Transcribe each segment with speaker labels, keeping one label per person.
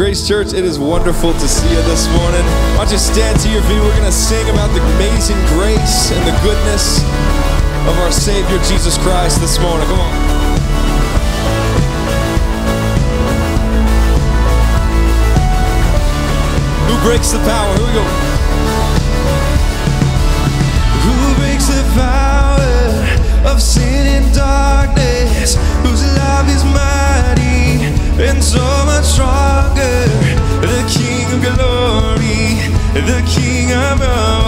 Speaker 1: Grace Church, it is wonderful to see you this morning. Why don't you stand to your feet? We're going to sing about the amazing grace and the goodness of our Savior Jesus Christ this morning. Come on. Who breaks the power? Here we go.
Speaker 2: Who breaks the power of sin and darkness? Whose love is mighty and so much stronger? Of glory, the King above all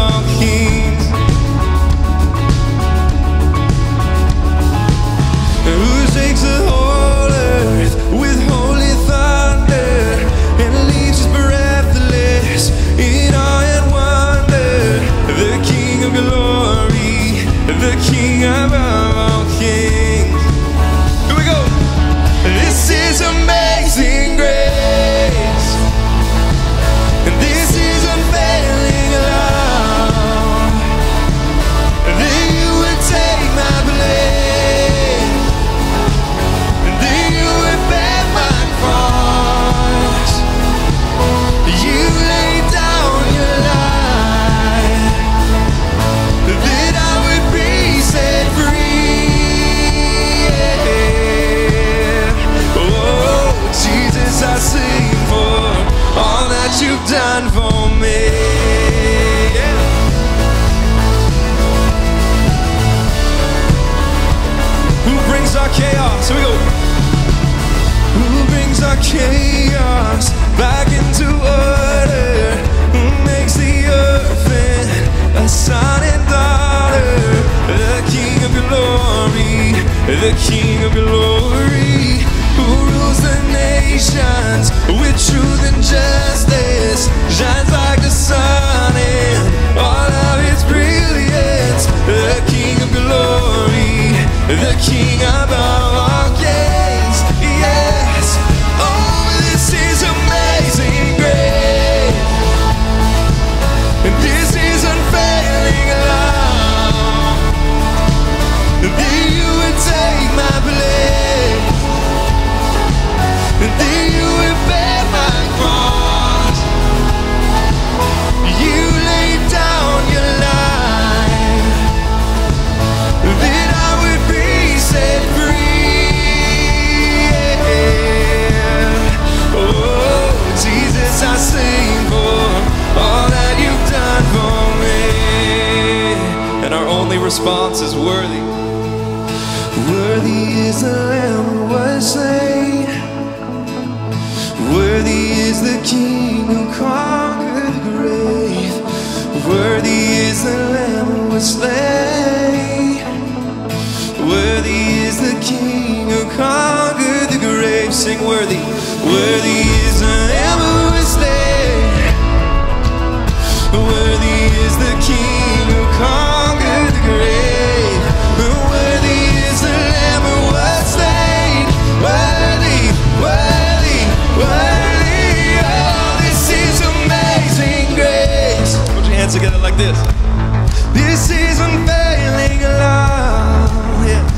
Speaker 2: the King of glory,
Speaker 1: who
Speaker 2: rules the nations with truth and justice, shines like the sun in all of its brilliance. The King of glory, the King above all
Speaker 1: response is worthy.
Speaker 2: Worthy is the Lamb who was slain. Worthy is the King who conquered the grave. Worthy is the Lamb who was slain. Worthy is the King who conquered the grave. Sing worthy. Worthy is the Lamb
Speaker 1: hands together like this.
Speaker 2: This is unfailing love. Yes.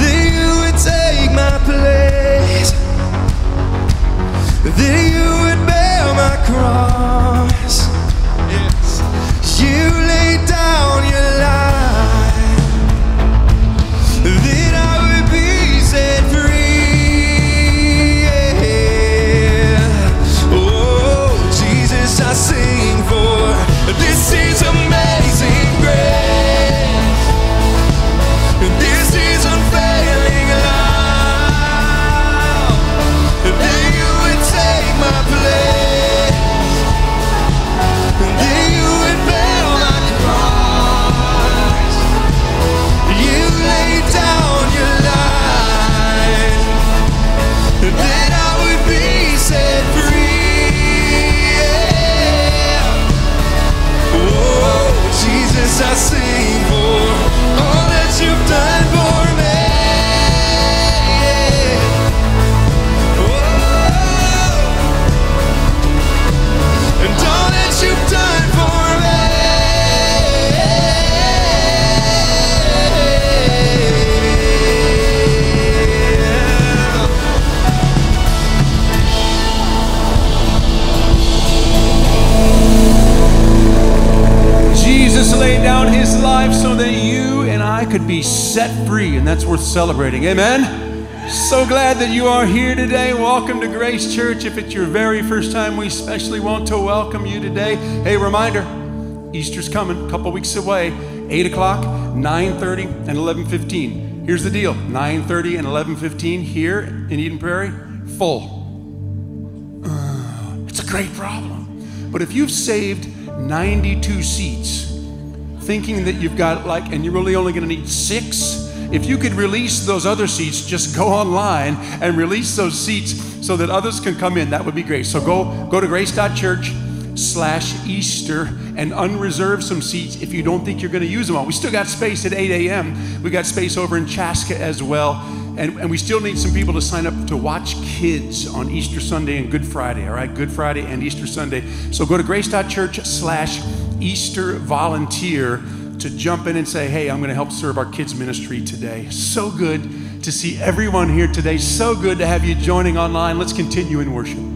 Speaker 2: You would take my place. That set free,
Speaker 3: and that's worth celebrating. Amen. So glad that you are here today. Welcome to Grace Church. If it's your very first time, we especially want to welcome you today. Hey, reminder Easter's coming, a couple weeks away. 8 o'clock, 9.30, and 11.15. Here's the deal 9.30 and 11.15 here in Eden Prairie, full. Uh, it's a great problem. But if you've saved 92 seats, thinking that you've got like, and you're really only going to need six, if you could release those other seats, just go online and release those seats so that others can come in. That would be great. So go go to grace.church slash Easter and unreserve some seats if you don't think you're going to use them all. We still got space at 8 a.m. We got space over in Chaska as well. And, and we still need some people to sign up to watch kids on Easter Sunday and Good Friday, all right? Good Friday and Easter Sunday. So go to grace.church slash Easter volunteer to jump in and say, hey, I'm going to help serve our kids' ministry today. So good to see everyone here today. So good to have you joining online. Let's continue in worship.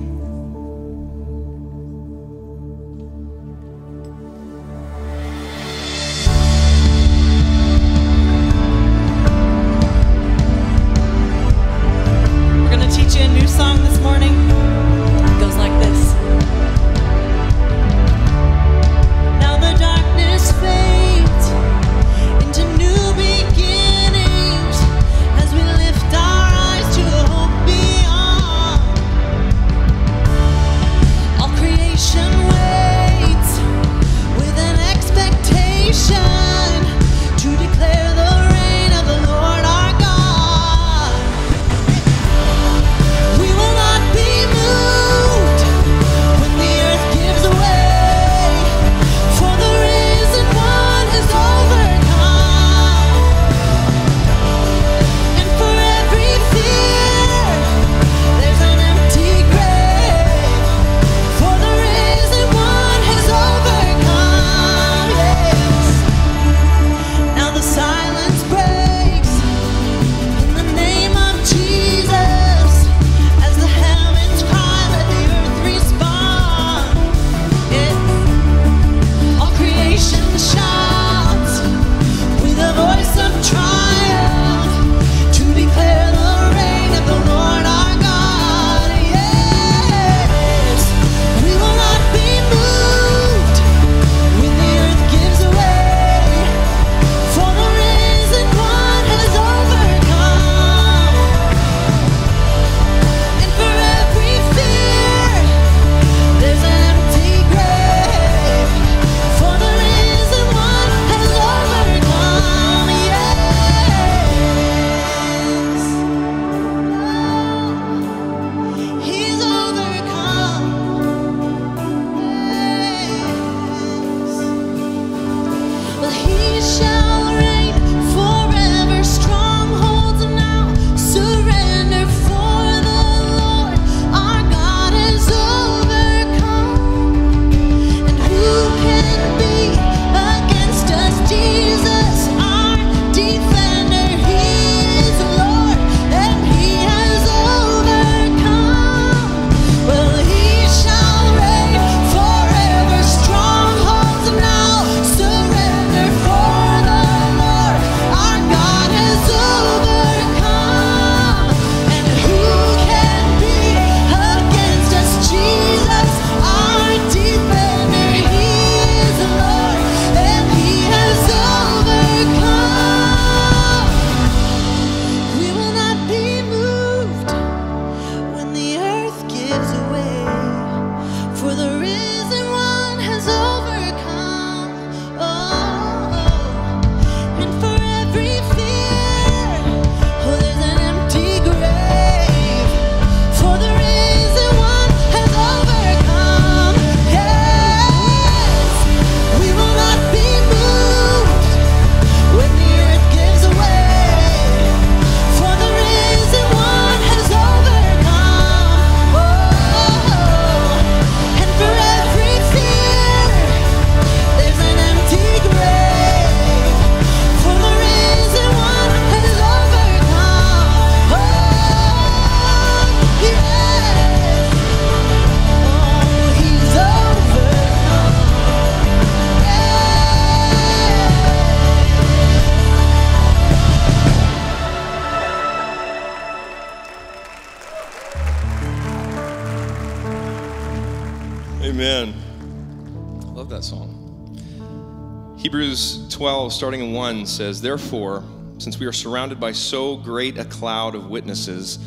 Speaker 2: 12, starting in 1, says, Therefore, since we are surrounded by so great a cloud of witnesses,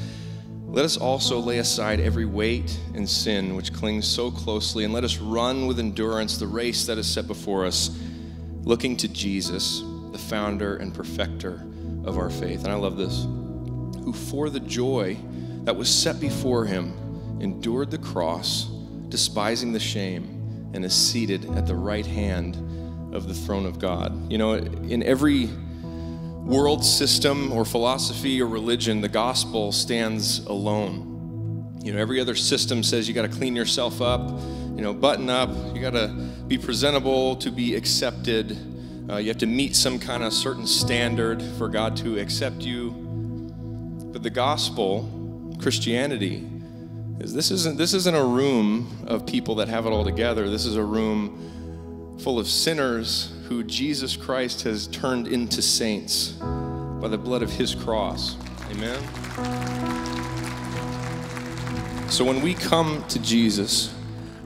Speaker 2: let us also lay aside every weight and sin which clings so closely, and let us run with endurance the race that is set before us, looking to Jesus, the founder and perfecter of our faith. And I love this. Who for the joy that was set before him endured the cross, despising the shame, and is seated at the right hand of the throne of God. You know, in every world system or philosophy or religion, the gospel stands alone. You know, every other system says you got to clean yourself up, you know, button up, you got to be presentable to be accepted. Uh, you have to meet some kind of certain standard for God to accept you. But the gospel, Christianity, is this isn't this isn't a room of people that have it all together. This is a room full of sinners who Jesus Christ has turned into saints by the blood of his cross. Amen. So when we come to Jesus,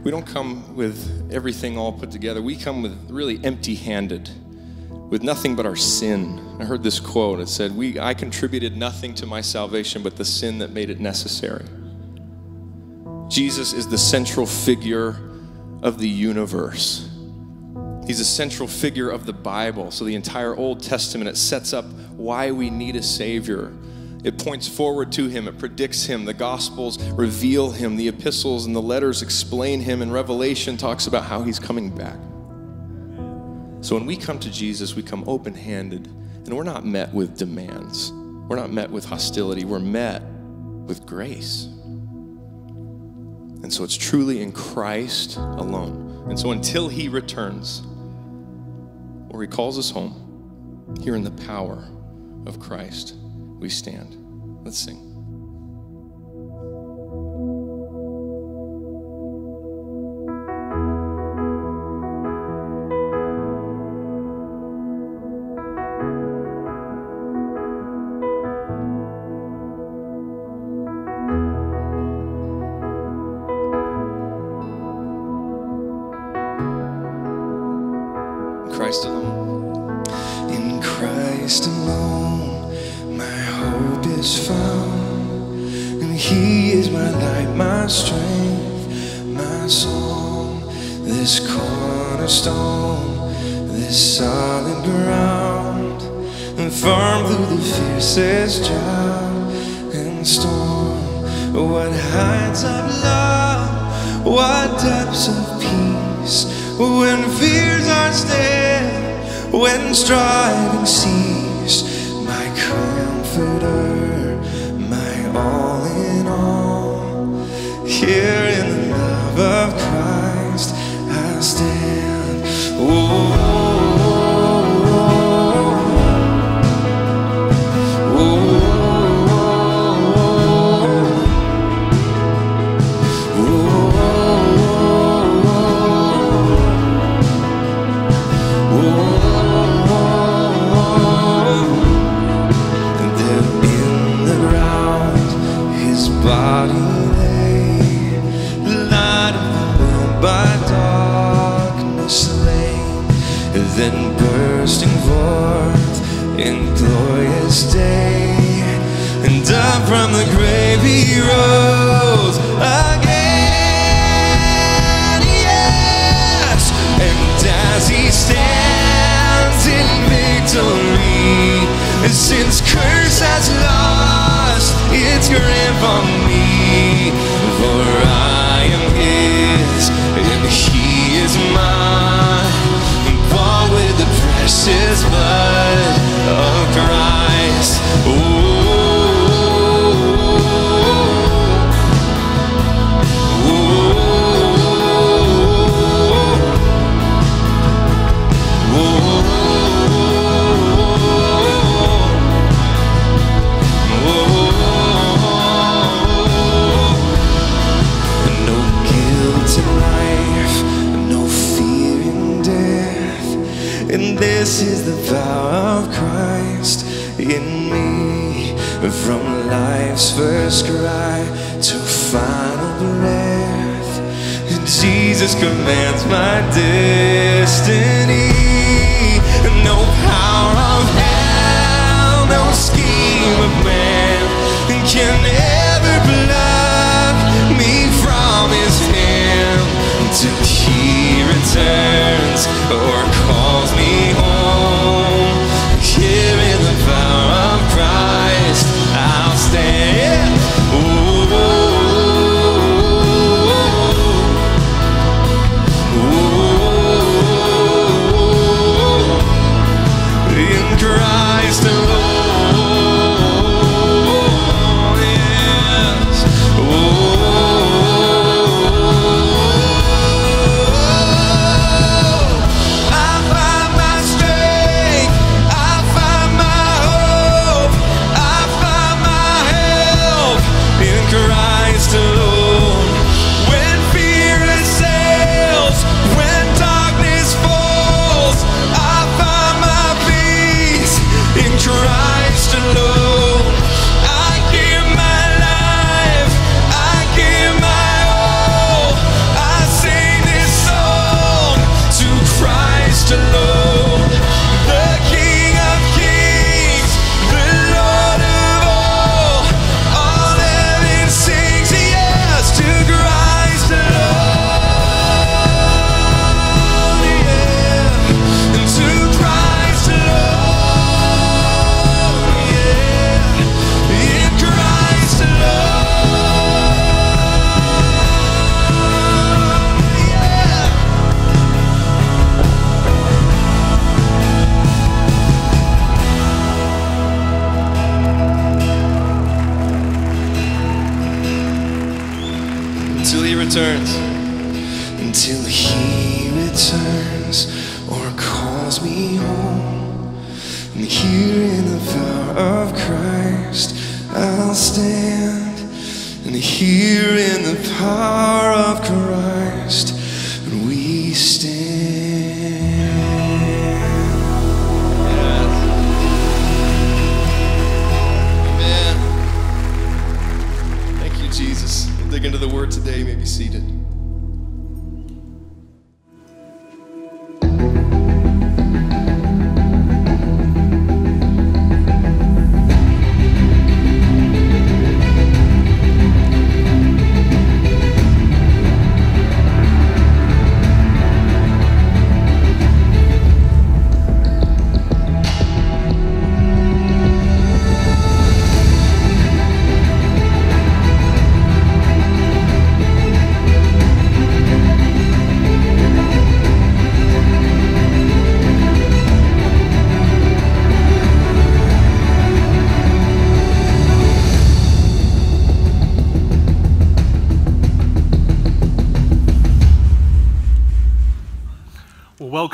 Speaker 2: we don't come with everything all put together. We come with really empty-handed, with nothing but our sin. I heard this quote. It said, "We I contributed nothing to my salvation but the sin that made it necessary." Jesus is the central figure of the universe. He's a central figure of the Bible. So the entire Old Testament it sets up why we need a savior. It points forward to him, it predicts him. The gospels reveal him, the epistles and the letters explain him and Revelation talks about how he's coming back. So when we come to Jesus, we come open-handed and we're not met with demands. We're not met with hostility. We're met with grace. And so it's truly in Christ alone. And so until he returns, or he calls us home, here in the power of Christ, we stand. Let's sing.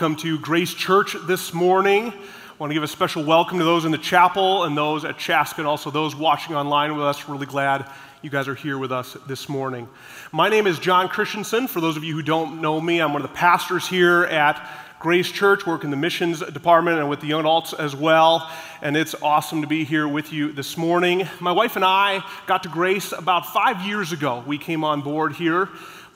Speaker 4: Welcome to Grace Church this morning. I want to give a special welcome to those in the chapel and those at Chaska, and also those watching online with us. Really glad you guys are here with us this morning. My name is Jon Christenson. For those of you who don't know me, I'm one of the pastors here at Grace Church, work in the missions department and with the young adults as well. And it's awesome to be here with you this morning. My wife and I got to Grace about five years ago. We came on board here.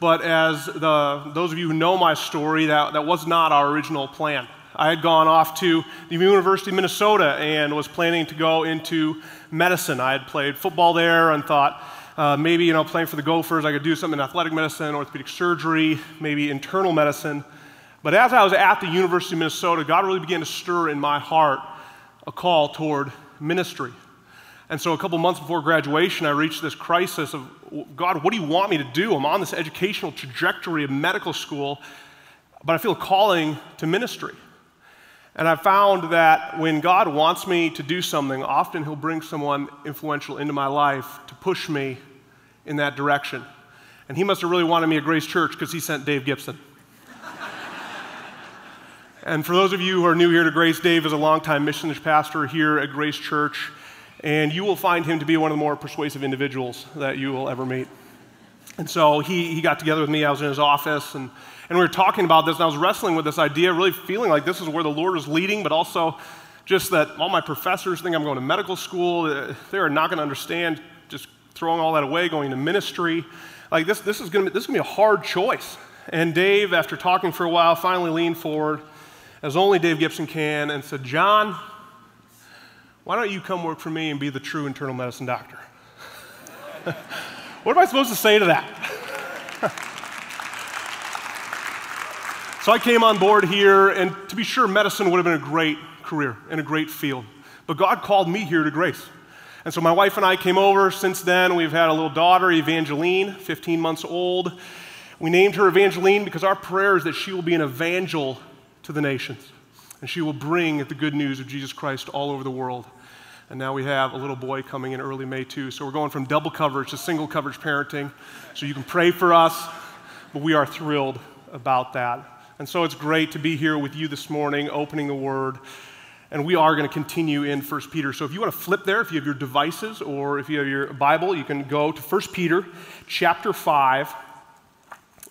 Speaker 4: But as the, those of you who know my story, that, that was not our original plan. I had gone off to the University of Minnesota and was planning to go into medicine. I had played football there and thought uh, maybe, you know, playing for the Gophers, I could do something in athletic medicine, orthopedic surgery, maybe internal medicine. But as I was at the University of Minnesota, God really began to stir in my heart a call toward ministry. And so, a couple months before graduation, I reached this crisis of God, what do you want me to do? I'm on this educational trajectory of medical school, but I feel calling to ministry. And I found that when God wants me to do something, often He'll bring someone influential into my life to push me in that direction. And He must have really wanted me at Grace Church because He sent Dave Gibson. and for those of you who are new here to Grace, Dave is a longtime missions pastor here at Grace Church, and you will find him to be one of the more persuasive individuals that you will ever meet. And so he, he got together with me. I was in his office, and, and we were talking about this, and I was wrestling with this idea, really feeling like this is where the Lord is leading, but also just that all my professors think I'm going to medical school. Uh, They're not going to understand just throwing all that away, going to ministry. Like this, this is going to be, this is going to be a hard choice. And Dave, after talking for a while, finally leaned forward, as only Dave Gibson can, and said, Jon, why don't you come work for me and be the true internal medicine doctor? what am I supposed to say to that? so I came on board here, and to be sure, medicine would have been a great career and a great field. But God called me here to grace. And so my wife and I came over. Since then, we've had a little daughter, Evangeline, 15 months old. We named her Evangeline because our prayer is that she will be an evangel to the nations and she will bring the good news of Jesus Christ all over the world. And now we have a little boy coming in early May, too. So we're going from double coverage to single coverage parenting. So you can pray for us, but we are thrilled about that. And so it's great to be here with you this morning, opening the Word. And we are going to continue in 1 Peter. So if you want to flip there, if you have your devices or if you have your Bible, you can go to 1 Peter chapter 5,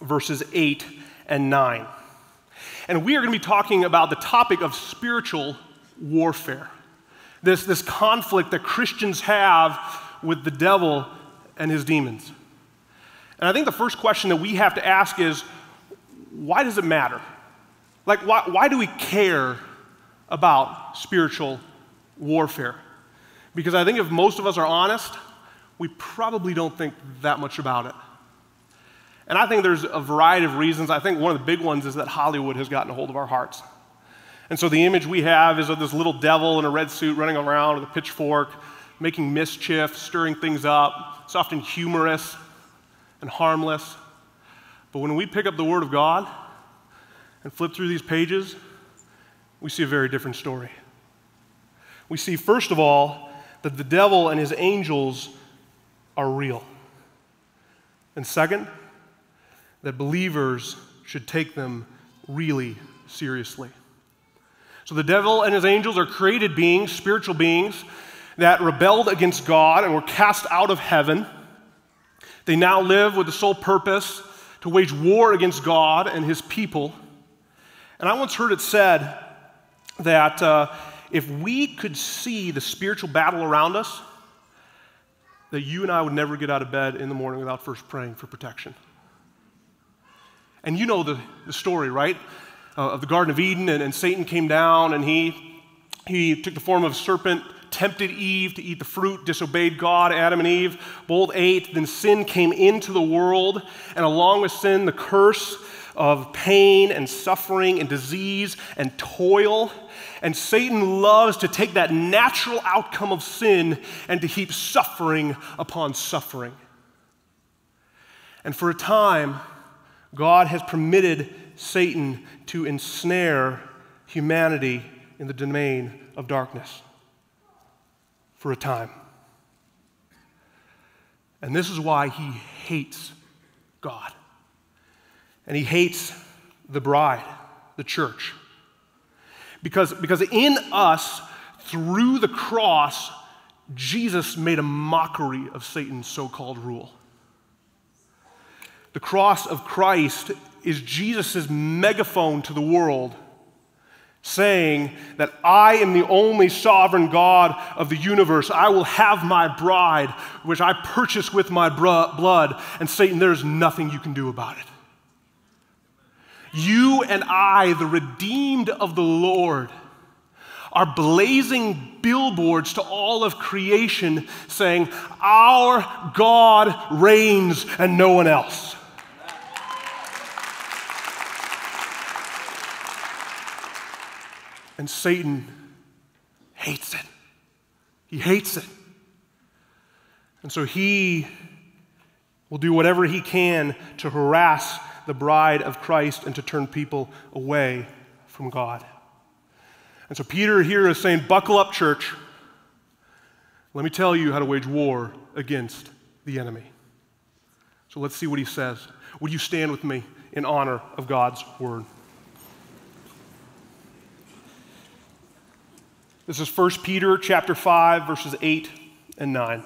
Speaker 4: verses 8 and 9. And we are going to be talking about the topic of spiritual warfare. This, this conflict that Christians have with the devil and his demons. And I think the first question that we have to ask is why does it matter? Like, why, why do we care about spiritual warfare? Because I think if most of us are honest, we probably don't think that much about it. And I think there's a variety of reasons. I think one of the big ones is that Hollywood has gotten a hold of our hearts. And so the image we have is of this little devil in a red suit running around with a pitchfork, making mischief, stirring things up. It's often humorous and harmless. But when we pick up the Word of God and flip through these pages, we see a very different story. We see, first of all, that the devil and his angels are real. And second, that believers should take them really seriously. So the devil and his angels are created beings, spiritual beings, that rebelled against God and were cast out of heaven. They now live with the sole purpose to wage war against God and his people. And I once heard it said that uh, if we could see the spiritual battle around us, that you and I would never get out of bed in the morning without first praying for protection. And you know the, the story, right? Uh, of the Garden of Eden, and, and Satan came down and he, he took the form of a serpent, tempted Eve to eat the fruit, disobeyed God, Adam and Eve both ate. Then sin came into the world, and along with sin, the curse of pain and suffering and disease and toil. And Satan loves to take that natural outcome of sin and to heap suffering upon suffering. And for a time, God has permitted Satan to ensnare humanity in the domain of darkness for a time. And this is why he hates God. And he hates the bride, the church. Because, because in us, through the cross, Jesus made a mockery of Satan's so called rule. The cross of Christ is Jesus' megaphone to the world, saying that I am the only sovereign God of the universe. I will have my bride, which I purchased with my blood. And Satan, there's nothing you can do about it. You and I, the redeemed of the Lord, are blazing billboards to all of creation saying, Our God reigns and no one else. And Satan hates it. He hates it. And so he will do whatever he can to harass the bride of Christ and to turn people away from God. And so Peter here is saying, Buckle up, church. Let me tell you how to wage war against the enemy. So let's see what he says. Would you stand with me in honor of God's word? This is 1 Peter chapter 5 verses 8 and 9.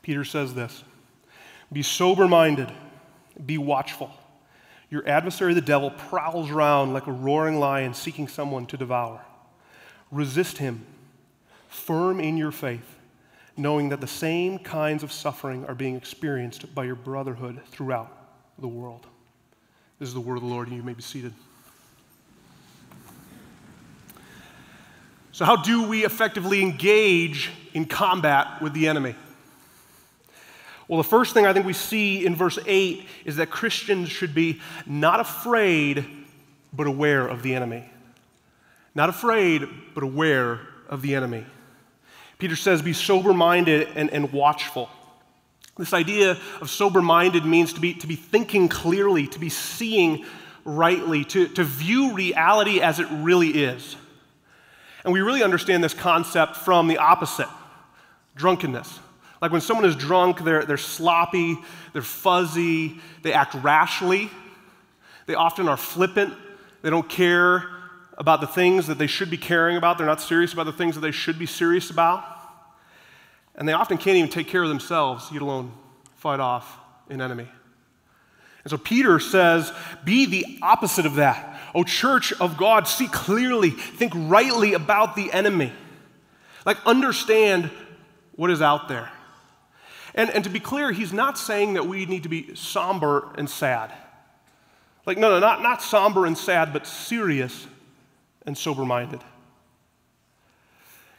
Speaker 4: Peter says this: Be sober-minded, be watchful. Your adversary the devil prowls around like a roaring lion seeking someone to devour. Resist him, firm in your faith, knowing that the same kinds of suffering are being experienced by your brotherhood throughout the world. This is the word of the Lord, and you may be seated. So, how do we effectively engage in combat with the enemy? Well, the first thing I think we see in verse 8 is that Christians should be not afraid, but aware of the enemy. Not afraid, but aware of the enemy. Peter says, Be sober minded and, and watchful. This idea of sober minded means to be, to be thinking clearly, to be seeing rightly, to, to view reality as it really is. And we really understand this concept from the opposite drunkenness. Like when someone is drunk, they're, they're sloppy, they're fuzzy, they act rashly, they often are flippant, they don't care about the things that they should be caring about, they're not serious about the things that they should be serious about. And they often can't even take care of themselves, let alone fight off an enemy. And so Peter says, Be the opposite of that. Oh, church of God, see clearly, think rightly about the enemy. Like, understand what is out there. And, and to be clear, he's not saying that we need to be somber and sad. Like, no, no, not, not somber and sad, but serious and sober minded.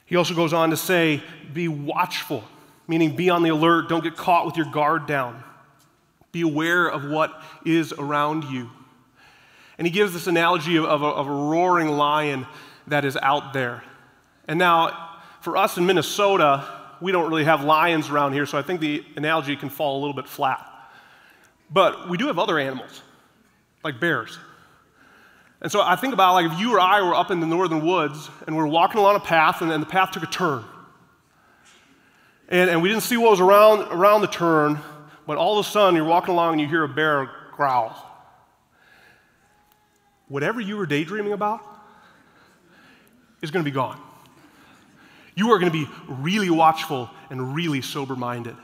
Speaker 4: He also goes on to say, be watchful, meaning be on the alert, don't get caught with your guard down. Be aware of what is around you. And he gives this analogy of, of, a, of a roaring lion that is out there. And now, for us in Minnesota, we don't really have lions around here, so I think the analogy can fall a little bit flat. But we do have other animals, like bears. And so I think about like if you or I were up in the northern woods and we're walking along a path and the path took a turn. And, and we didn't see what was around, around the turn, but all of a sudden you're walking along and you hear a bear growl. Whatever you were daydreaming about is going to be gone. You are going to be really watchful and really sober minded.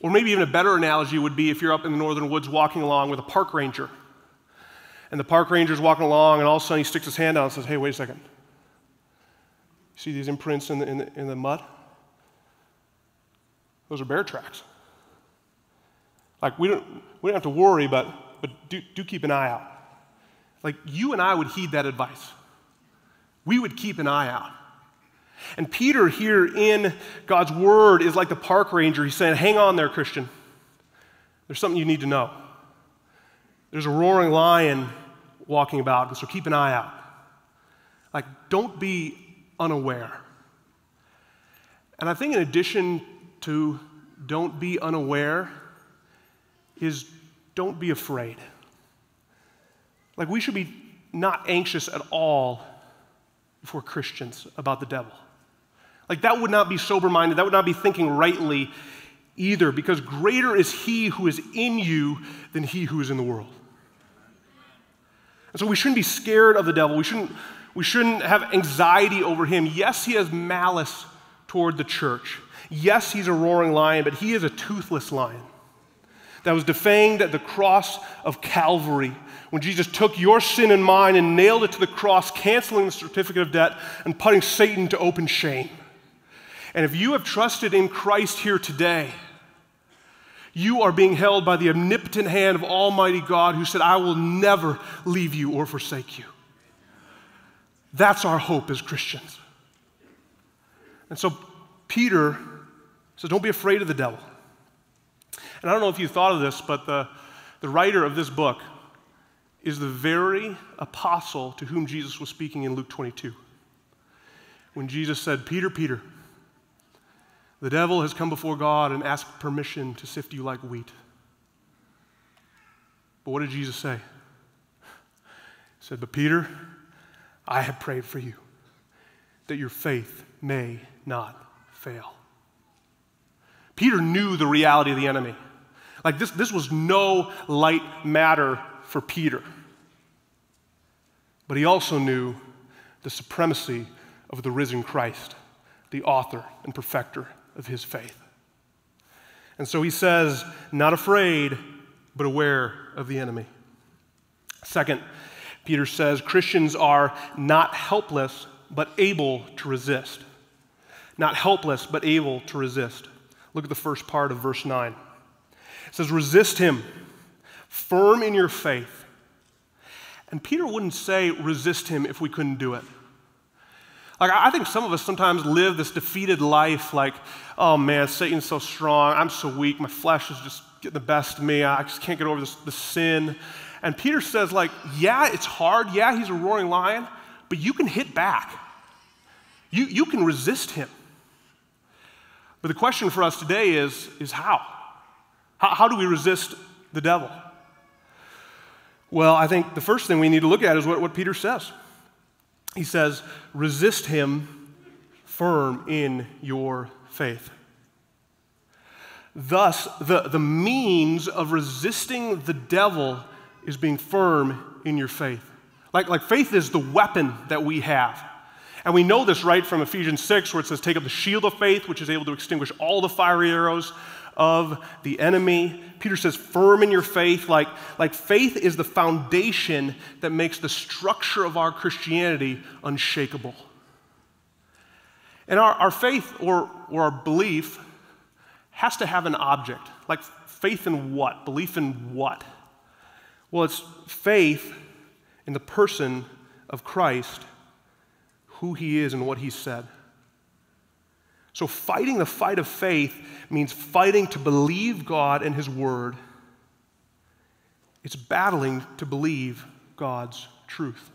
Speaker 4: Or maybe even a better analogy would be if you're up in the northern woods walking along with a park ranger. And the park ranger's walking along, and all of a sudden he sticks his hand out and says, Hey, wait a second. See these imprints in the, in the, in the mud? Those are bear tracks. Like, we don't, we don't have to worry, but, but do, do keep an eye out. Like, you and I would heed that advice. We would keep an eye out. And Peter, here in God's word, is like the park ranger. He's saying, Hang on there, Christian. There's something you need to know. There's a roaring lion walking about, and so keep an eye out. Like, don't be unaware. And I think, in addition to don't be unaware, is don't be afraid. Like, we should be not anxious at all if we're Christians about the devil. Like, that would not be sober minded. That would not be thinking rightly either, because greater is he who is in you than he who is in the world. And so we shouldn't be scared of the devil. We shouldn't, we shouldn't have anxiety over him. Yes, he has malice toward the church. Yes, he's a roaring lion, but he is a toothless lion that was defanged at the cross of Calvary when Jesus took your sin and mine and nailed it to the cross, canceling the certificate of debt and putting Satan to open shame. And if you have trusted in Christ here today, you are being held by the omnipotent hand of Almighty God who said, I will never leave you or forsake you. That's our hope as Christians. And so Peter says, Don't be afraid of the devil. And I don't know if you thought of this, but the, the writer of this book is the very apostle to whom Jesus was speaking in Luke 22. When Jesus said, Peter, Peter, the devil has come before God and asked permission to sift you like wheat. But what did Jesus say? He said, But Peter, I have prayed for you that your faith may not fail. Peter knew the reality of the enemy. Like this, this was no light matter for Peter. But he also knew the supremacy of the risen Christ, the author and perfecter of his faith. And so he says, not afraid, but aware of the enemy. Second, Peter says Christians are not helpless, but able to resist. Not helpless, but able to resist. Look at the first part of verse 9. It says, Resist him, firm in your faith. And Peter wouldn't say resist him if we couldn't do it. Like, I think some of us sometimes live this defeated life like, oh man, Satan's so strong. I'm so weak. My flesh is just getting the best of me. I just can't get over this, this sin. And Peter says, like, yeah, it's hard. Yeah, he's a roaring lion, but you can hit back. You, you can resist him. But the question for us today is, is how? How? How do we resist the devil? Well, I think the first thing we need to look at is what, what Peter says. He says, resist him firm in your faith. Thus, the, the means of resisting the devil is being firm in your faith. Like, like faith is the weapon that we have. And we know this right from Ephesians 6, where it says, Take up the shield of faith, which is able to extinguish all the fiery arrows of the enemy. Peter says, firm in your faith. Like, like faith is the foundation that makes the structure of our Christianity unshakable. And our, our faith or, or our belief has to have an object. Like faith in what? Belief in what? Well, it's faith in the person of Christ, who he is and what he said. So, fighting the fight of faith means fighting to believe God and his word. It's battling to believe God's truth.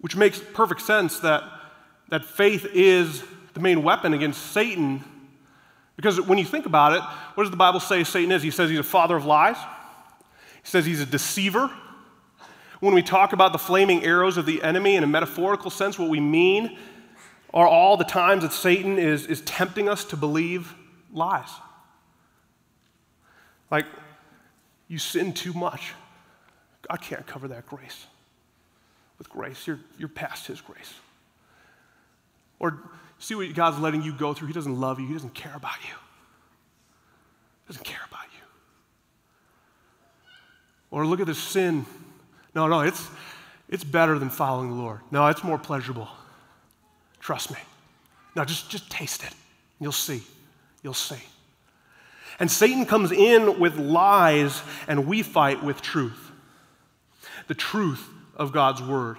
Speaker 4: Which makes perfect sense that, that faith is the main weapon against Satan. Because when you think about it, what does the Bible say Satan is? He says he's a father of lies. He says he's a deceiver. When we talk about the flaming arrows of the enemy in a metaphorical sense, what we mean are all the times that Satan is, is tempting us to believe lies. Like, you sin too much. God can't cover that grace with grace. You're, you're past His grace. Or see what God's letting you go through. He doesn't love you, He doesn't care about you. He doesn't care about you. Or look at this sin. No, no, it's, it's better than following the Lord. No, it's more pleasurable. Trust me. Now just, just taste it. You'll see. You'll see. And Satan comes in with lies, and we fight with truth the truth of God's word.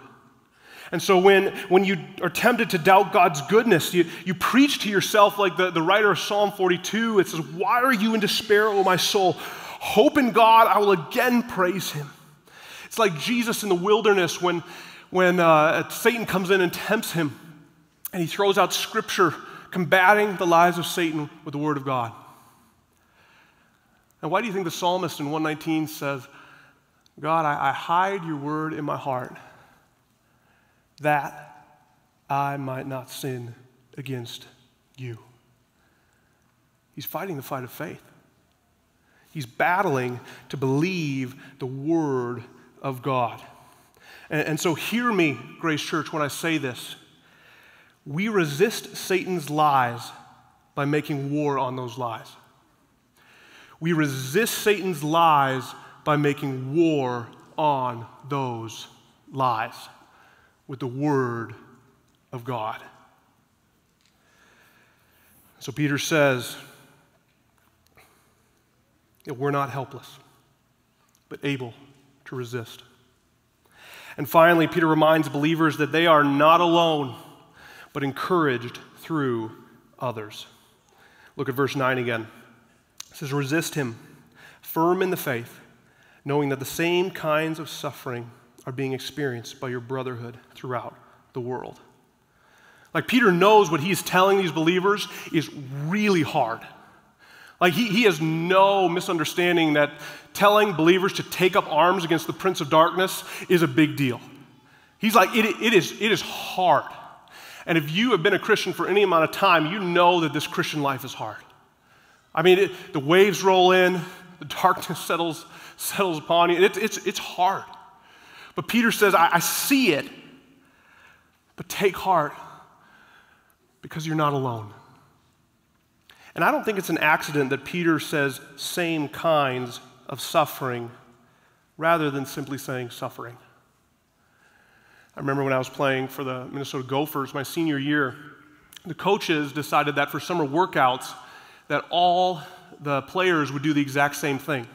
Speaker 4: And so when, when you are tempted to doubt God's goodness, you, you preach to yourself like the, the writer of Psalm 42. It says, Why are you in despair, O my soul? Hope in God, I will again praise him. It's like Jesus in the wilderness when, when uh, Satan comes in and tempts him, and he throws out scripture combating the lies of Satan with the word of God. And why do you think the psalmist in 119 says, God, I, I hide your word in my heart that I might not sin against you? He's fighting the fight of faith. He's battling to believe the Word of God. And, and, so, hear me, Grace Church, when I say this. We resist Satan's lies by making war on those lies. We resist Satan's lies by making war on those lies with the Word of God. So, Peter says, that we're not helpless, but able to resist. And finally, Peter reminds believers that they are not alone, but encouraged through others. Look at verse 9 again. It says, Resist him, firm in the faith, knowing that the same kinds of suffering are being experienced by your brotherhood throughout the world. Like Peter knows what he's telling these believers is really hard. Like, he, he has no misunderstanding that telling believers to take up arms against the prince of darkness is a big deal. He's like, it, it, is, it is hard. And if you have been a Christian for any amount of time, you know that this Christian life is hard. I mean, it, the waves roll in, the darkness settles, settles upon you. It, it's, it's hard. But Peter says, I, I see it, but take heart because you're not alone. And I don't think it's an accident that Peter says same kinds of suffering rather than simply saying suffering. I remember when I was playing for the Minnesota Gophers my senior year, the coaches decided that for summer workouts that all the players would do the exact same thing.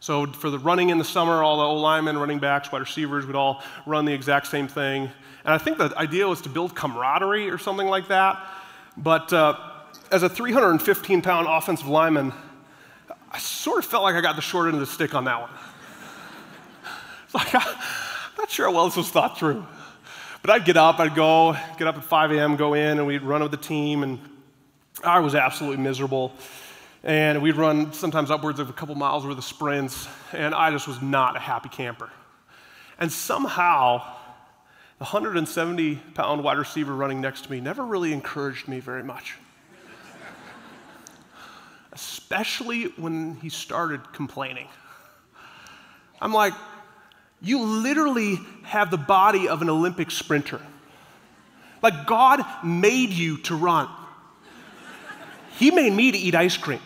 Speaker 4: So for the running in the summer, all the old linemen, running backs, wide receivers would all run the exact same thing. And I think the idea was to build camaraderie or something like that. But uh, as a 315 pound offensive lineman, I sort of felt like I got the short end of the stick on that one. It's like, I'm not sure how well this was thought through. But I'd get up, I'd go, get up at 5 a.m., go in, and we'd run with the team, and I was absolutely miserable. And we'd run sometimes upwards of a couple miles worth of sprints, and I just was not a happy camper. And somehow, the 170 pound wide receiver running next to me never really encouraged me very much. Especially when he started complaining. I'm like, you literally have the body of an Olympic sprinter. Like, God made you to run. He made me to eat ice cream.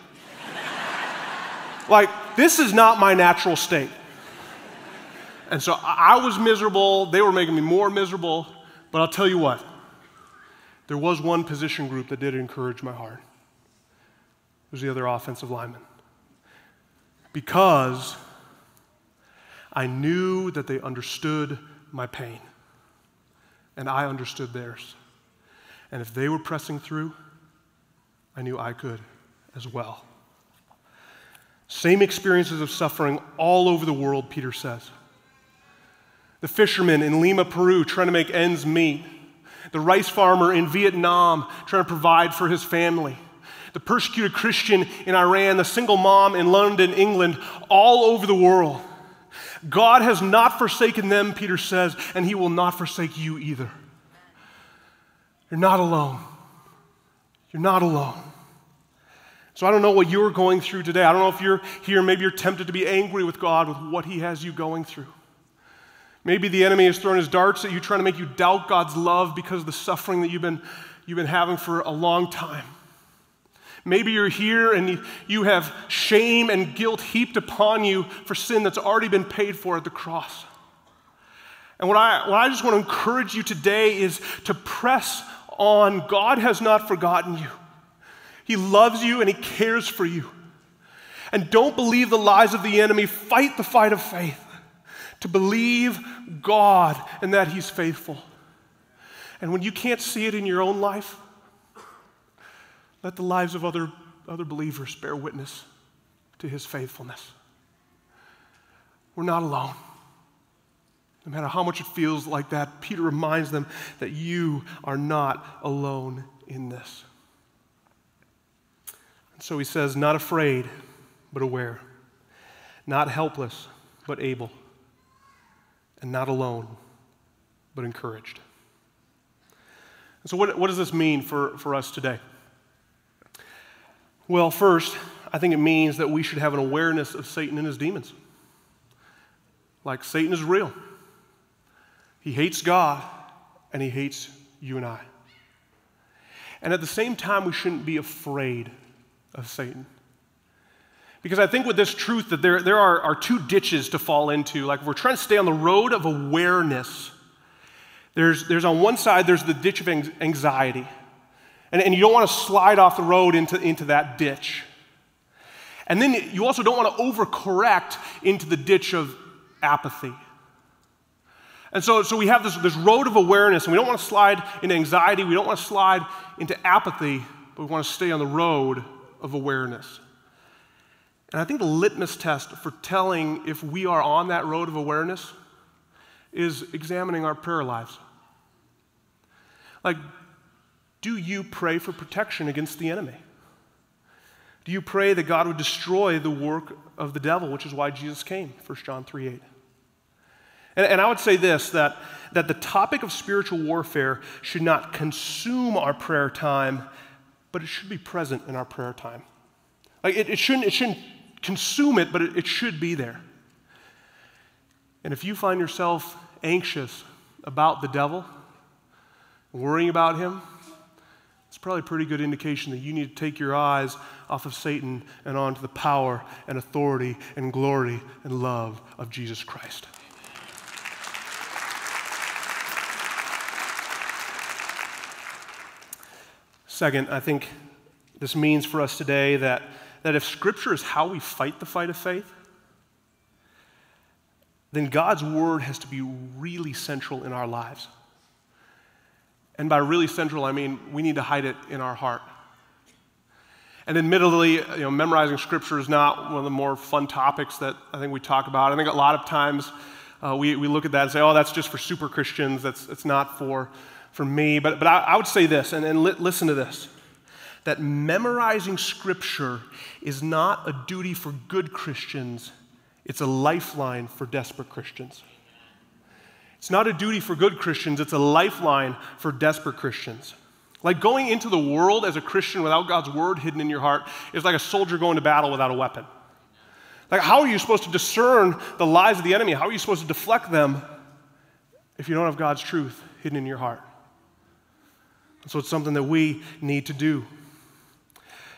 Speaker 4: Like, this is not my natural state. And so I was miserable. They were making me more miserable. But I'll tell you what, there was one position group that did encourage my heart. It was the other offensive lineman. Because I knew that they understood my pain, and I understood theirs. And if they were pressing through, I knew I could as well. Same experiences of suffering all over the world, Peter says. The fisherman in Lima, Peru, trying to make ends meet. The rice farmer in Vietnam trying to provide for his family. The persecuted Christian in Iran, the single mom in London, England, all over the world. God has not forsaken them, Peter says, and he will not forsake you either. You're not alone. You're not alone. So I don't know what you're going through today. I don't know if you're here, maybe you're tempted to be angry with God with what he has you going through. Maybe the enemy has thrown his darts at you, trying to make you doubt God's love because of the suffering that you've been, you've been having for a long time. Maybe you're here and you have shame and guilt heaped upon you for sin that's already been paid for at the cross. And what I, what I just want to encourage you today is to press on. God has not forgotten you, He loves you and He cares for you. And don't believe the lies of the enemy. Fight the fight of faith to believe God and that He's faithful. And when you can't see it in your own life, let the lives of other, other believers bear witness to his faithfulness. We're not alone. No matter how much it feels like that, Peter reminds them that you are not alone in this. And so he says, not afraid, but aware, not helpless, but able, and not alone, but encouraged. And so, what, what does this mean for, for us today? Well, first, I think it means that we should have an awareness of Satan and his demons. Like, Satan is real. He hates God, and he hates you and I. And at the same time, we shouldn't be afraid of Satan. Because I think with this truth that there, there are, are two ditches to fall into. Like, we're trying to stay on the road of awareness, there's, there's on one side, there's the ditch of anxiety. And, and you don't want to slide off the road into, into that ditch. And then you also don't want to overcorrect into the ditch of apathy. And so, so we have this, this road of awareness, and we don't want to slide into anxiety, we don't want to slide into apathy, but we want to stay on the road of awareness. And I think the litmus test for telling if we are on that road of awareness is examining our prayer lives. Like, do you pray for protection against the enemy? Do you pray that God would destroy the work of the devil, which is why Jesus came, 1 John 3 8? And, and I would say this that, that the topic of spiritual warfare should not consume our prayer time, but it should be present in our prayer time. Like it, it, shouldn't, it shouldn't consume it, but it, it should be there. And if you find yourself anxious about the devil, worrying about him, probably a pretty good indication that you need to take your eyes off of Satan and onto the power and authority and glory and love of Jesus Christ. Second, I think this means for us today that, that if Scripture is how we fight the fight of faith, then God's word has to be really central in our lives. And by really central, I mean we need to hide it in our heart. And admittedly, you know, memorizing scripture is not one of the more fun topics that I think we talk about. I think a lot of times uh, we, we look at that and say, oh, that's just for super Christians. That's, it's not for, for me. But, but I, I would say this, and, and li- listen to this that memorizing scripture is not a duty for good Christians, it's a lifeline for desperate Christians. It's not a duty for good Christians, it's a lifeline for desperate Christians. Like going into the world as a Christian without God's word hidden in your heart is like a soldier going to battle without a weapon. Like, how are you supposed to discern the lies of the enemy? How are you supposed to deflect them if you don't have God's truth hidden in your heart? So it's something that we need to do.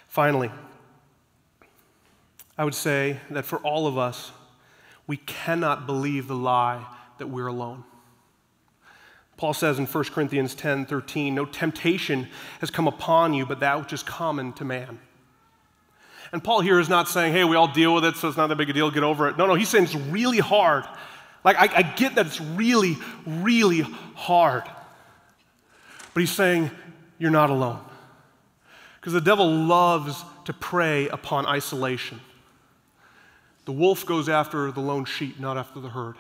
Speaker 4: Finally, I would say that for all of us, we cannot believe the lie that we're alone. Paul says in 1 Corinthians 10 13, no temptation has come upon you, but that which is common to man. And Paul here is not saying, hey, we all deal with it, so it's not that big a deal, get over it. No, no, he's saying it's really hard. Like, I, I get that it's really, really hard. But he's saying, you're not alone. Because the devil loves to prey upon isolation. The wolf goes after the lone sheep, not after the herd.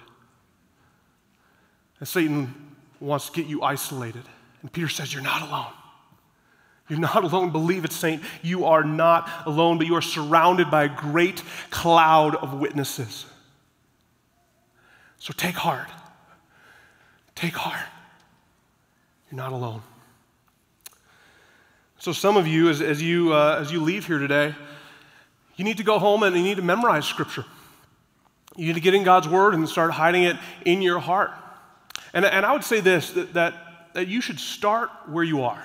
Speaker 4: And Satan wants to get you isolated. And Peter says, You're not alone. You're not alone. Believe it, saint. You are not alone, but you are surrounded by a great cloud of witnesses. So take heart. Take heart. You're not alone. So, some of you, as, as, you, uh, as you leave here today, you need to go home and you need to memorize Scripture. You need to get in God's Word and start hiding it in your heart. And, and I would say this that, that, that you should start where you are.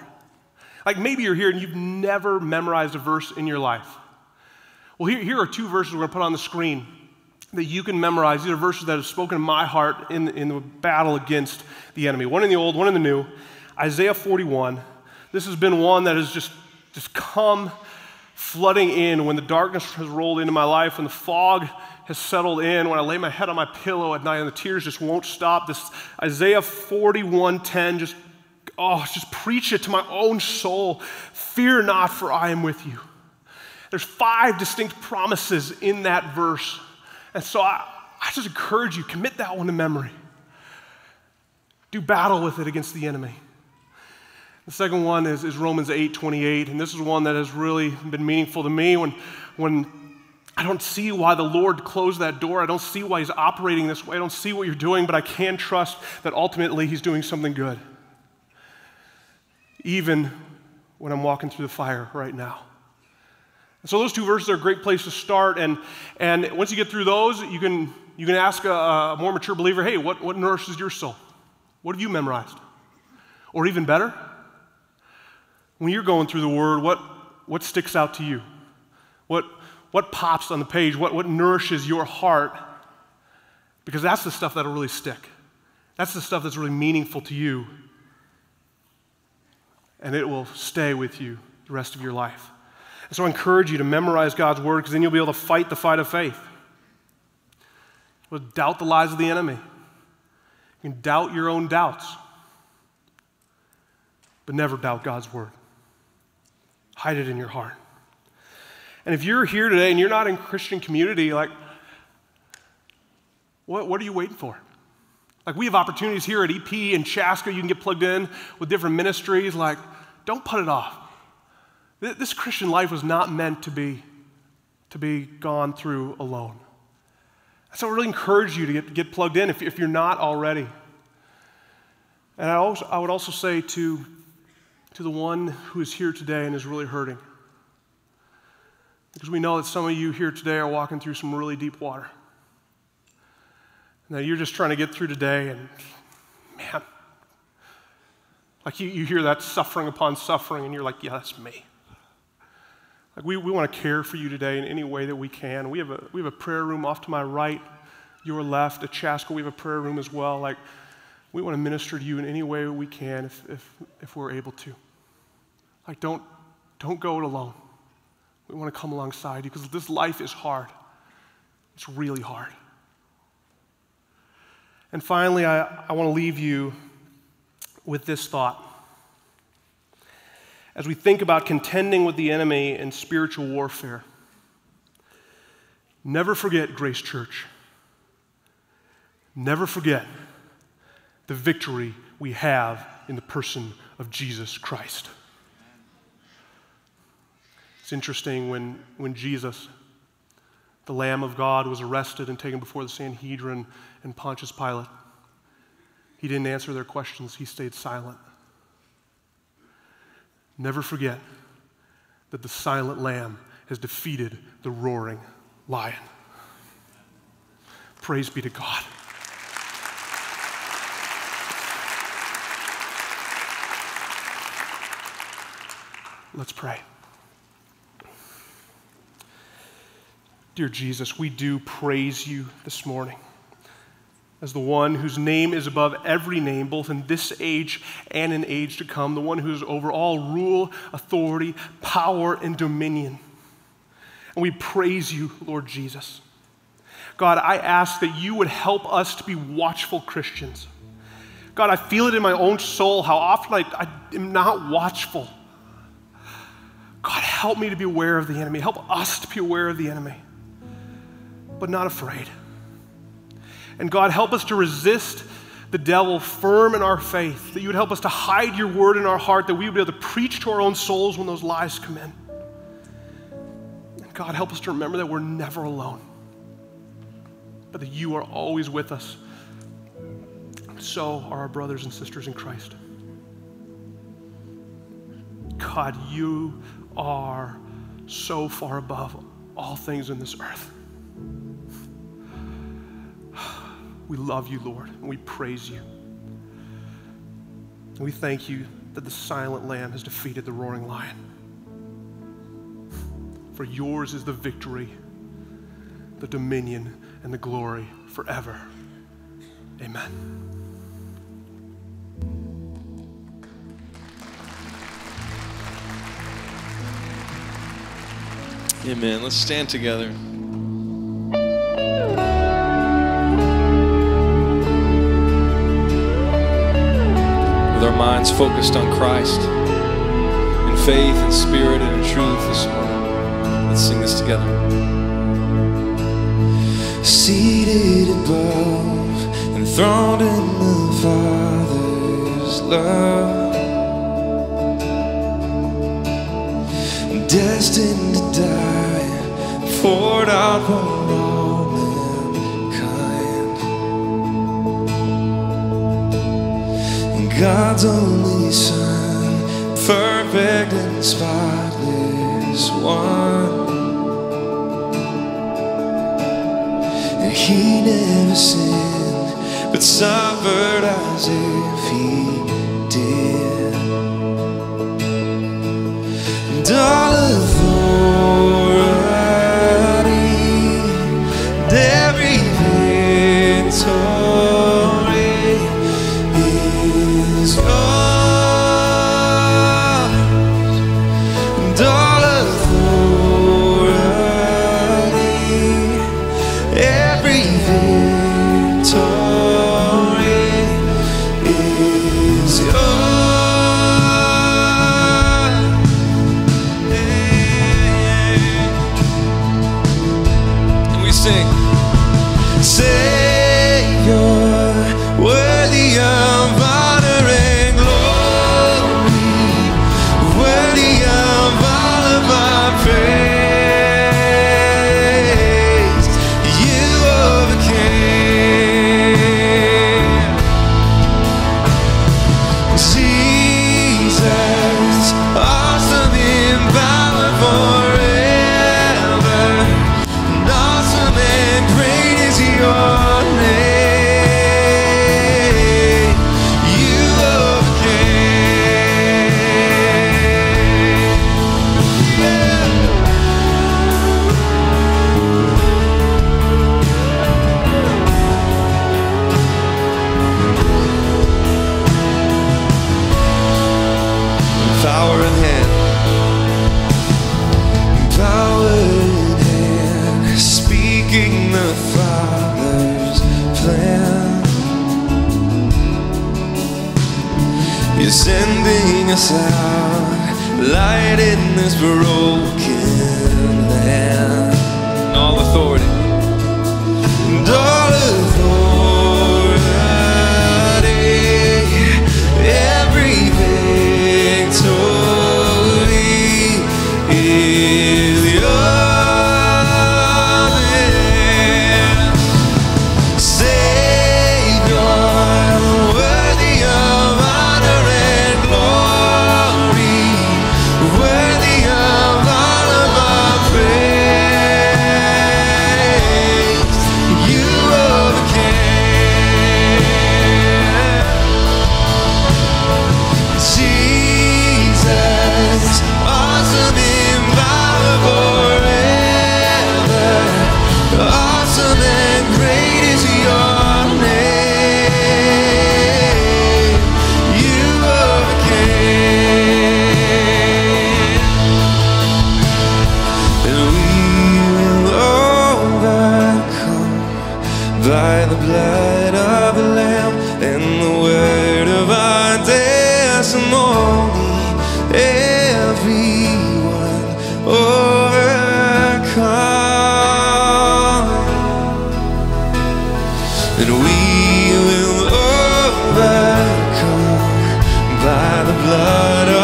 Speaker 4: Like maybe you're here and you've never memorized a verse in your life. Well, here, here are two verses we're going to put on the screen that you can memorize. These are verses that have spoken in my heart in, in the battle against the enemy. One in the old, one in the new. Isaiah 41. This has been one that has just, just come flooding in when the darkness has rolled into my life, when the fog has settled in, when I lay my head on my pillow at night and the tears just won't stop. This Isaiah 41:10 just oh, just preach it to my own soul. Fear not, for I am with you. There's five distinct promises in that verse. And so I, I just encourage you, commit that one to memory. Do battle with it against the enemy. The second one is, is Romans 8 28, and this is one that has really been meaningful to me when, when I don't see why the Lord closed that door. I don't see why He's operating this way. I don't see what you're doing, but I can trust that ultimately He's doing something good. Even when I'm walking through the fire right now. And so those two verses are a great place to start. And, and once you get through those, you can, you can ask a, a more mature believer hey, what, what nourishes your soul? What have you memorized? Or even better, when you're going through the Word, what, what sticks out to you? What, what pops on the page, what, what nourishes your heart, because that's the stuff that'll really stick. That's the stuff that's really meaningful to you, and it will stay with you the rest of your life. And so I encourage you to memorize God's word because then you'll be able to fight the fight of faith. You'll doubt the lies of the enemy. You can doubt your own doubts, but never doubt God's word. Hide it in your heart. And if you're here today and you're not in Christian community, like, what, what are you waiting for? Like, we have opportunities here at EP and Chaska. You can get plugged in with different ministries. Like, don't put it off. This Christian life was not meant to be, to be gone through alone. So I really encourage you to get, get plugged in if, if you're not already. And I, also, I would also say to, to the one who is here today and is really hurting, because we know that some of you here today are walking through some really deep water. Now you're just trying to get through today, and man, like you, you hear that suffering upon suffering, and you're like, yeah, that's me. Like we, we want to care for you today in any way that we can. We have a, we have a prayer room off to my right, your left. At Chaska, we have a prayer room as well. Like we want to minister to you in any way we can if, if, if we're able to. Like don't, don't go it alone. We want to come alongside you because this life is hard. It's really hard. And finally, I, I want to leave you with this thought. As we think about contending with the enemy in spiritual warfare, never forget Grace Church. Never forget the victory we have in the person of Jesus Christ. It's interesting when, when Jesus, the Lamb of God, was arrested and taken before the Sanhedrin and Pontius Pilate. He didn't answer their questions, he stayed silent. Never forget that the silent lamb has defeated the roaring lion. Praise be to God. Let's pray. Dear Jesus, we do praise you this morning as the one whose name is above every name, both in this age and in age to come, the one who is over all rule, authority, power, and dominion. And we praise you, Lord Jesus. God, I ask that you would help us to be watchful Christians. God, I feel it in my own soul how often I, I am not watchful. God, help me to be aware of the enemy. Help us to be aware of the enemy, but not afraid. And God, help us to resist the devil firm in our faith, that you would help us to hide your word in our heart, that we would be able to preach to our own souls when those lies come in. And God, help us to remember that we're never alone, but that you are always with us. So are our brothers and sisters in Christ. God, you are so far above all things in this earth. We love you, Lord, and we praise you. And we thank you that the silent lamb has defeated the roaring lion. For yours is the victory, the dominion, and the glory forever. Amen.
Speaker 1: Amen. Let's stand together. With our minds focused on Christ, in faith and spirit and in truth this morning. Let's sing this together.
Speaker 2: Seated above, enthroned in the Father's love, destined to die, poured out for God's only Son, perfect and spotless one. And he never sinned, but suffered as if he blood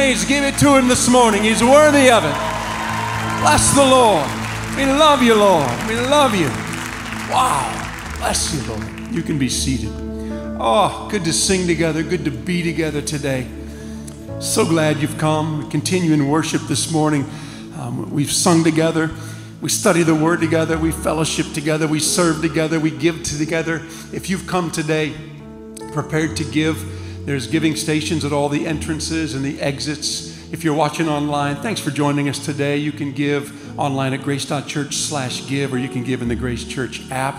Speaker 2: praise.
Speaker 3: Give it to him this morning. He's worthy of it. Bless the Lord. We love you, Lord. We love you. Wow. Bless you, Lord. You can be seated. Oh, good to sing together. Good to be together today. So glad you've come. Continue in worship this morning. Um, we've sung together. We study the word together. We fellowship together. We serve together. We give together. If you've come today, prepared to give. There's giving stations at all the entrances and the exits. If you're watching online, thanks for joining us today. You can give online at grace.church slash give, or you can give in the Grace Church app.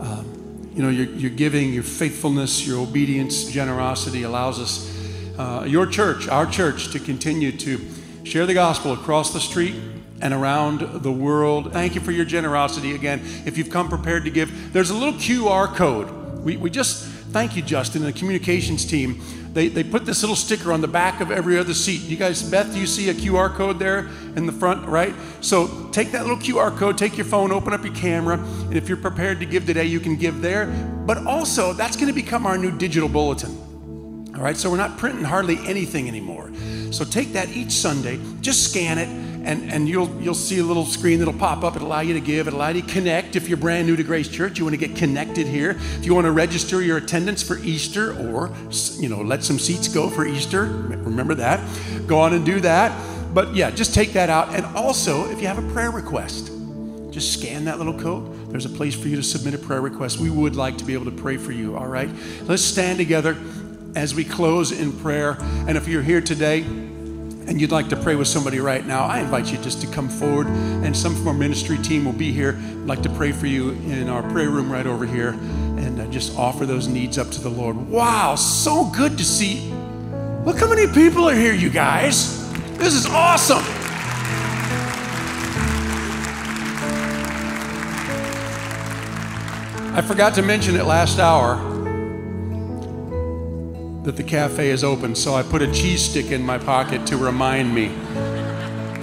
Speaker 3: Um, you know, your, your giving, your faithfulness, your obedience, generosity allows us, uh, your church, our church, to continue to share the gospel across the street and around the world. Thank you for your generosity again. If you've come prepared to give, there's a little QR code. We, we just thank you, Justin, and the communications team. They, they put this little sticker on the back of every other seat. You guys, Beth, do you see a QR code there in the front, right? So take that little QR code, take your phone, open up your camera, and if you're prepared to give today, you can give there. But also, that's going to become our new digital bulletin. All right, so we're not printing hardly anything anymore. So take that each Sunday, just scan it, and, and you'll, you'll see a little screen that'll pop up. It'll allow you to give. It'll allow you to connect. If you're brand new to Grace Church, you want to get connected here. If you want to register your attendance for Easter or, you know, let some seats go for Easter, remember that. Go on and do that. But yeah, just take that out. And also, if you have a prayer request, just scan that little code. There's a place for you to submit a prayer request. We would like to be able to pray for you, all right? Let's stand together as we close in prayer. And if you're here today, and you'd like to pray with somebody right now, I invite you just to come forward, and some from our ministry team will be here. I'd like to pray for you in our prayer room right over here, and uh, just offer those needs up to the Lord. Wow, so good to see. Look how many people are here, you guys. This is awesome. I forgot to mention it last hour that the cafe is open, so I put a cheese stick in my pocket to remind me.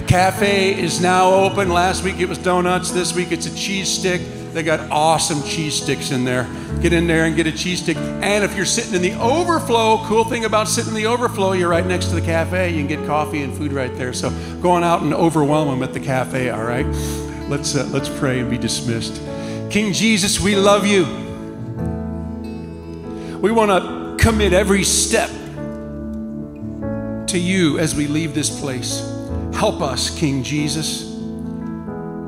Speaker 3: Cafe is now open. Last week it was donuts. This week it's a cheese stick. They got awesome cheese sticks in there. Get in there and get a cheese stick. And if you're sitting in the overflow, cool thing about sitting in the overflow, you're right next to the cafe. You can get coffee and food right there. So go on out and overwhelm them at the cafe, all right? Let's, uh, let's pray and be dismissed. King Jesus, we love you. We want to commit every step to you as we leave this place. Help us, King Jesus,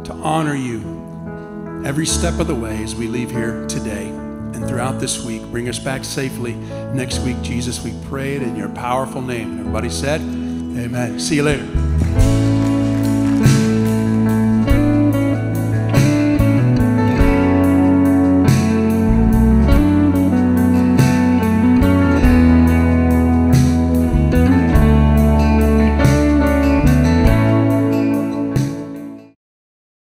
Speaker 3: to honor you every step of the way as we leave here today and throughout this week. Bring us back safely next week, Jesus. We pray it in your powerful name. Everybody said, Amen. See you later.